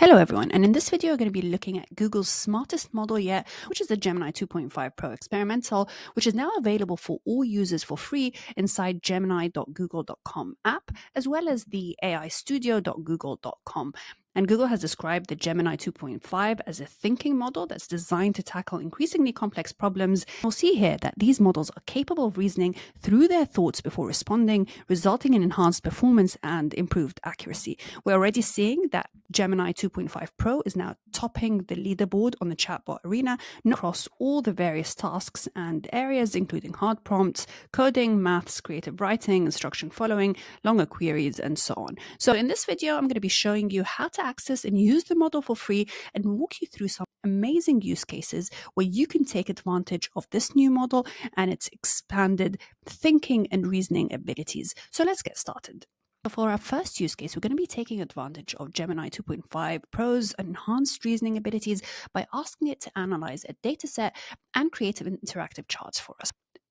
Hello everyone, and in this video we're going to be looking at Google's smartest model yet, which is the Gemini 2.5 Pro Experimental, which is now available for all users for free inside gemini.google.com app, as well as the aistudio.google.com. And Google has described the Gemini 2.5 as a thinking model that's designed to tackle increasingly complex problems. We'll see here that these models are capable of reasoning through their thoughts before responding, resulting in enhanced performance and improved accuracy. We're already seeing that Gemini 2.5 Pro is now topping the leaderboard on the chatbot arena across all the various tasks and areas, including hard prompts, coding, maths, creative writing, instruction following, longer queries, and so on. So in this video, I'm going to be showing you how to access and use the model for free and walk you through some amazing use cases where you can take advantage of this new model and its expanded thinking and reasoning abilities. So let's get started. For our first use case, we're going to be taking advantage of Gemini 2.5 Pro's enhanced reasoning abilities by asking it to analyze a dataset and create an interactive charts for us.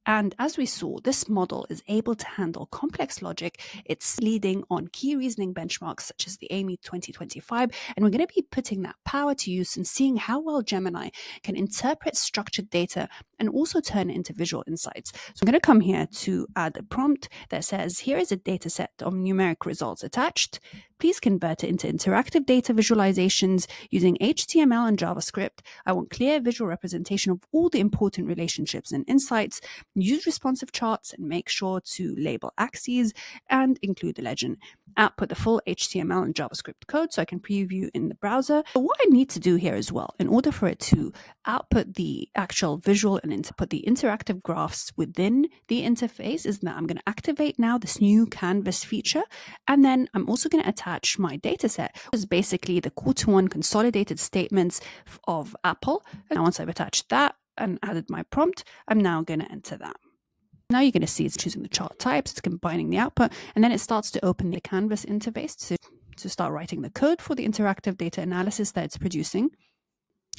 And as we saw, this model is able to handle complex logic. It's leading on key reasoning benchmarks such as the AIME 2025. And we're going to be putting that power to use and seeing how well Gemini can interpret structured data and also turn it into visual insights. So I'm going to come here to add a prompt that says, here is a data set of numeric results attached. Please convert it into interactive data visualizations using HTML and JavaScript. I want clear visual representation of all the important relationships and insights. Use responsive charts and make sure to label axes and include the legend. Output the full HTML and JavaScript code so I can preview in the browser. But what I need to do here as well, in order for it to output the actual visual and input the interactive graphs within the interface, is that I'm going to activate now this new canvas feature. And then I'm also going to attach my dataset which is basically the quarter one consolidated statements of Apple. And once I've attached that and added my prompt, I'm now going to enter that. Now you're going to see it's choosing the chart types, it's combining the output, and then it starts to open the Canvas interface to, to start writing the code for the interactive data analysis that it's producing.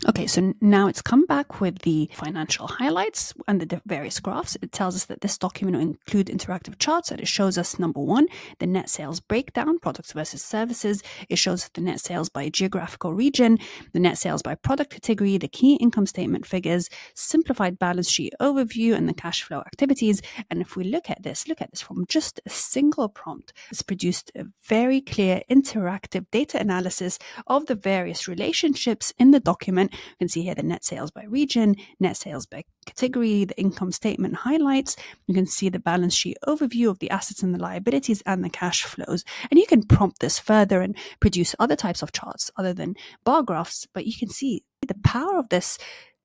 Okay, so now it's come back with the financial highlights and the various graphs. It tells us that this document will include interactive charts and it shows us number one, the net sales breakdown, products versus services. It shows the net sales by geographical region, the net sales by product category, the key income statement figures, simplified balance sheet overview, and the cash flow activities. And if we look at this, look at this from just a single prompt, it's produced a very clear interactive data analysis of the various relationships in the document you can see here the net sales by region, net sales by category, the income statement highlights. You can see the balance sheet overview of the assets and the liabilities and the cash flows. And you can prompt this further and produce other types of charts other than bar graphs, but you can see the power of this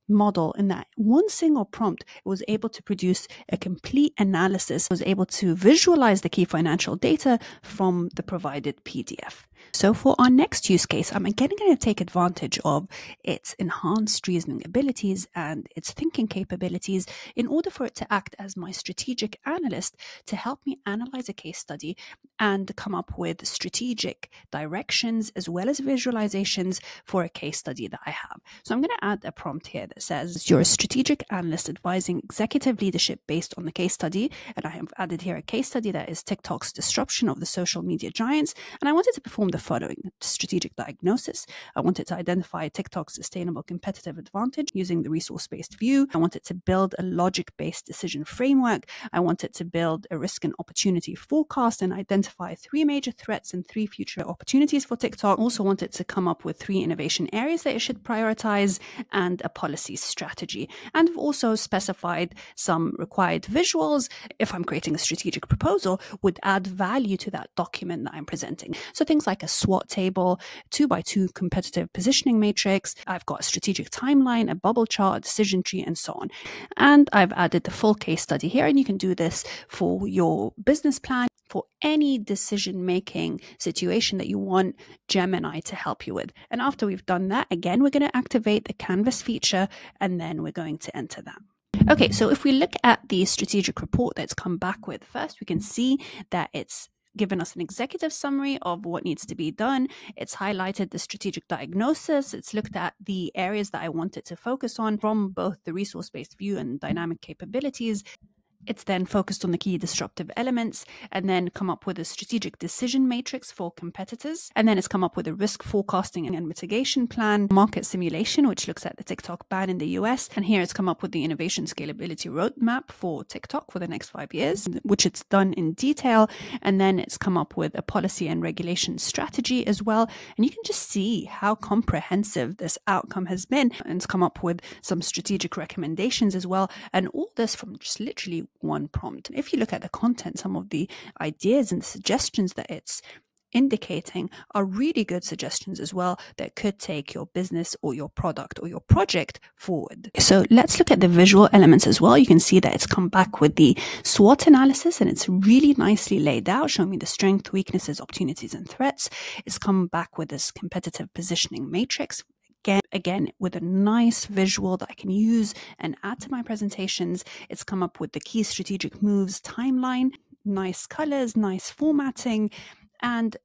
model in that one single prompt was able to produce a complete analysis was able to visualize the key financial data from the provided pdf so for our next use case, I'm again going to take advantage of its enhanced reasoning abilities and its thinking capabilities in order for it to act as my strategic analyst to help me analyze a case study and come up with strategic directions as well as visualizations for a case study that I have. So I'm going to add a prompt here that says, You're a strategic analyst advising executive leadership based on the case study. And I have added here a case study that is TikTok's disruption of the social media giants. And I wanted to perform the following strategic diagnosis. I wanted to identify TikTok's sustainable competitive advantage using the resource based view. I wanted to build a logic based decision framework. I wanted to build a risk and opportunity forecast and identify three major threats and three future opportunities for TikTok. Also wanted to come up with three innovation areas that it should prioritize and a policy strategy. And I've also specified some required visuals if I'm creating a strategic proposal would add value to that document that I'm presenting. So things like a SWOT table, two by two competitive positioning matrix. I've got a strategic timeline, a bubble chart, a decision tree, and so on. And I've added the full case study here, and you can do this for your business plan for any decision making situation that you want Gemini to help you with. And after we've done that, again, we're going to activate the Canvas feature and then we're going to enter that. Okay, so if we look at the strategic report that's come back with, first we can see that it's given us an executive summary of what needs to be done. It's highlighted the strategic diagnosis. It's looked at the areas that I wanted to focus on from both the resource based view and dynamic capabilities. It's then focused on the key disruptive elements and then come up with a strategic decision matrix for competitors. And then it's come up with a risk forecasting and mitigation plan, market simulation, which looks at the TikTok ban in the US. And here it's come up with the innovation scalability roadmap for TikTok for the next five years, which it's done in detail. And then it's come up with a policy and regulation strategy as well. And you can just see how comprehensive this outcome has been. And it's come up with some strategic recommendations as well. And all this from just literally one prompt. If you look at the content, some of the ideas and the suggestions that it's indicating are really good suggestions as well that could take your business or your product or your project forward. So let's look at the visual elements as well. You can see that it's come back with the SWOT analysis and it's really nicely laid out, showing me the strength, weaknesses, opportunities, and threats. It's come back with this competitive positioning matrix again, again with a nice visual that I can use and add to my presentations. It's come up with the key strategic moves timeline, nice colors, nice formatting, and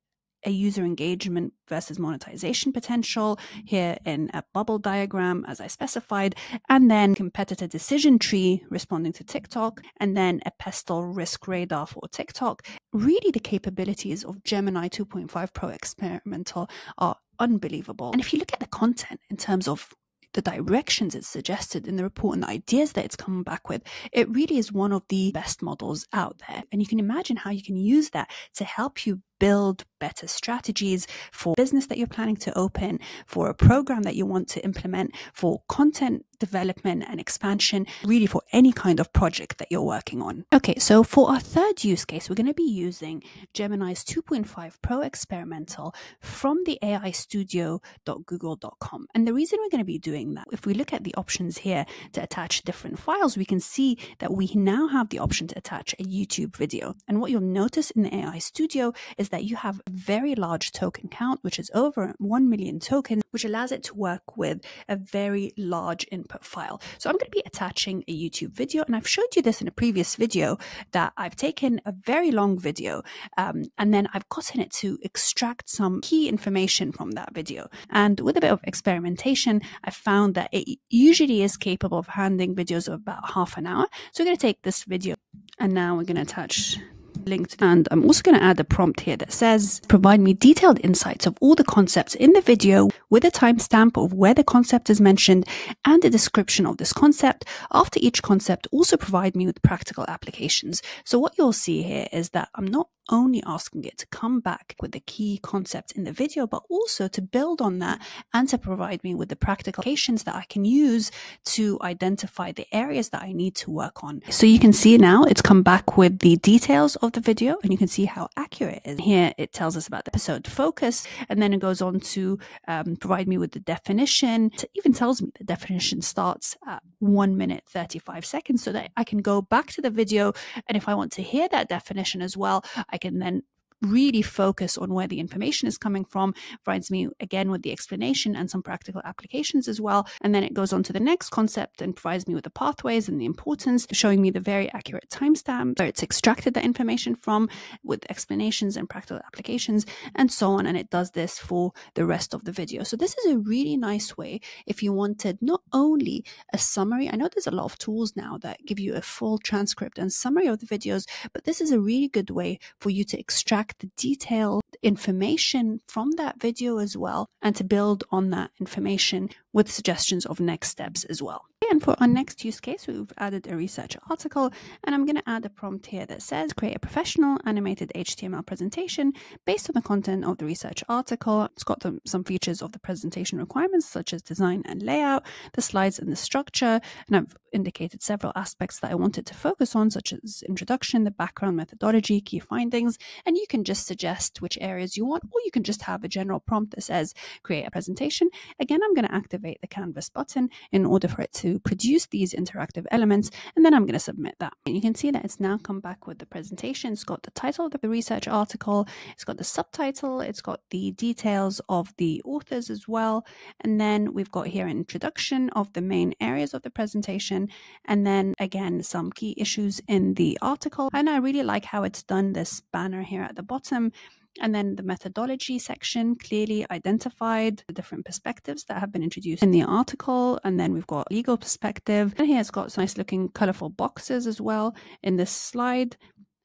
a user engagement versus monetization potential here in a bubble diagram as I specified, and then competitor decision tree responding to TikTok, and then a pestle risk radar for TikTok. Really, the capabilities of Gemini 2.5 Pro experimental are unbelievable. And if you look at the content in terms of the directions it's suggested in the report and the ideas that it's coming back with, it really is one of the best models out there. And you can imagine how you can use that to help you build better strategies for business that you're planning to open, for a program that you want to implement, for content development and expansion, really for any kind of project that you're working on. Okay, so for our third use case, we're going to be using Gemini's 2.5 Pro experimental from the AI studio.google.com. And the reason we're going to be doing that, if we look at the options here to attach different files, we can see that we now have the option to attach a YouTube video. And what you'll notice in the AI studio is that you have a very large token count, which is over 1 million tokens, which allows it to work with a very large input file. So I'm going to be attaching a YouTube video, and I've showed you this in a previous video that I've taken a very long video um, and then I've gotten it to extract some key information from that video. And with a bit of experimentation, I found that it usually is capable of handling videos of about half an hour. So we're going to take this video and now we're going to attach linked. And I'm also going to add a prompt here that says, provide me detailed insights of all the concepts in the video with a timestamp of where the concept is mentioned and a description of this concept. After each concept, also provide me with practical applications. So what you'll see here is that I'm not only asking it to come back with the key concept in the video, but also to build on that and to provide me with the practical applications that I can use to identify the areas that I need to work on. So you can see now it's come back with the details of the video and you can see how accurate it is. Here it tells us about the episode focus and then it goes on to um, provide me with the definition. It even tells me the definition starts at one minute 35 seconds so that I can go back to the video and if I want to hear that definition as well, I can then really focus on where the information is coming from, provides me again with the explanation and some practical applications as well. And then it goes on to the next concept and provides me with the pathways and the importance, showing me the very accurate timestamp where it's extracted the information from with explanations and practical applications and so on. And it does this for the rest of the video. So this is a really nice way if you wanted not only a summary, I know there's a lot of tools now that give you a full transcript and summary of the videos, but this is a really good way for you to extract the detailed information from that video as well and to build on that information with suggestions of next steps as well. And for our next use case, we've added a research article, and I'm going to add a prompt here that says create a professional animated HTML presentation based on the content of the research article. It's got the, some features of the presentation requirements, such as design and layout, the slides and the structure, and I've indicated several aspects that I wanted to focus on, such as introduction, the background methodology, key findings, and you can just suggest which areas you want, or you can just have a general prompt that says create a presentation. Again, I'm going to activate the canvas button in order for it to produce these interactive elements, and then I'm going to submit that. And you can see that it's now come back with the presentation. It's got the title of the research article, it's got the subtitle, it's got the details of the authors as well, and then we've got here an introduction of the main areas of the presentation, and then again some key issues in the article. And I really like how it's done this banner here at the bottom And then the methodology section clearly identified the different perspectives that have been introduced in the article. And then we've got legal perspective. And here it's got nice looking colorful boxes as well in this slide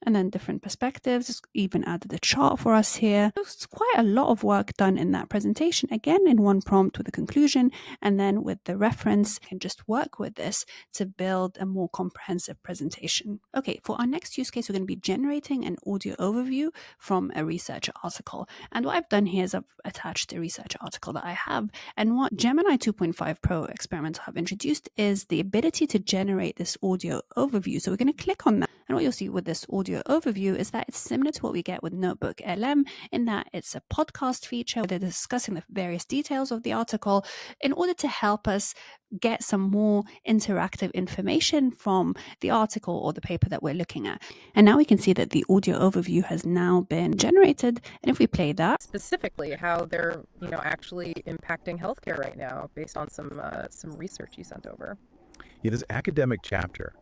and then different perspectives. Even added a chart for us here. It's quite a lot of work done in that presentation. Again, in one prompt with a conclusion, and then with the reference, can just work with this to build a more comprehensive presentation. Okay, for our next use case, we're going to be generating an audio overview from a research article. And what I've done here is I've attached a research article that I have. And what Gemini 2.5 Pro Experimental have introduced is the ability to generate this audio overview. So we're going to click on that. And what you'll see with this audio overview is that it's similar to what we get with Notebook LM in that it's a podcast feature where they're discussing the various details of the article in order to help us get some more interactive information from the article or the paper that we're looking at. And now we can see that the audio overview has now been generated. And if we play that, specifically how they're, you know, actually impacting healthcare right now based on some uh, some research you sent over. Yeah, this academic chapter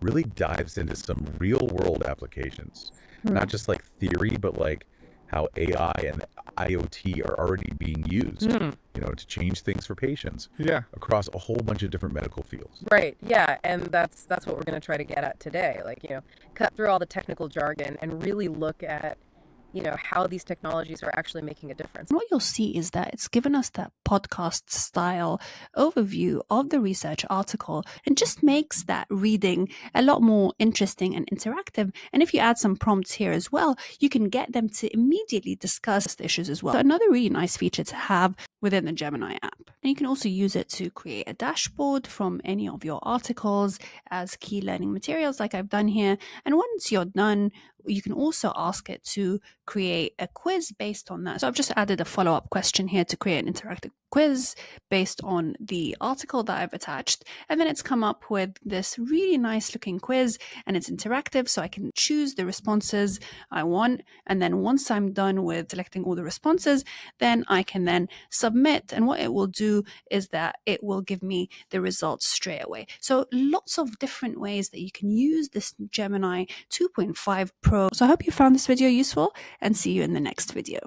really dives into some real world applications, mm-hmm. not just like theory, but like how AI and IoT are already being used, mm. you know, to change things for patients. Yeah. Across a whole bunch of different medical fields. Right. Yeah, and that's that's what we're going to try to get at today. Like, you know, cut through all the technical jargon and really look at you know how these technologies are actually making a difference. What you'll see is that it's given us that podcast style overview of the research article and just makes that reading a lot more interesting and interactive. And if you add some prompts here as well, you can get them to immediately discuss the issues as well. So another really nice feature to have within the Gemini app. And you can also use it to create a dashboard from any of your articles as key learning materials like I've done here. And once you're done, you can also ask it to create a quiz based on that. So I've just added a follow up question here to create an interactive quiz based on the article that I've attached. And then it's come up with this really nice looking quiz and it's interactive. So I can choose the responses I want. And then once I'm done with selecting all the responses, then I can then submit. And what it will do is that it will give me the results straight away. So lots of different ways that you can use this Gemini 2.5 Pro. So I hope you found this video useful and see you in the next video.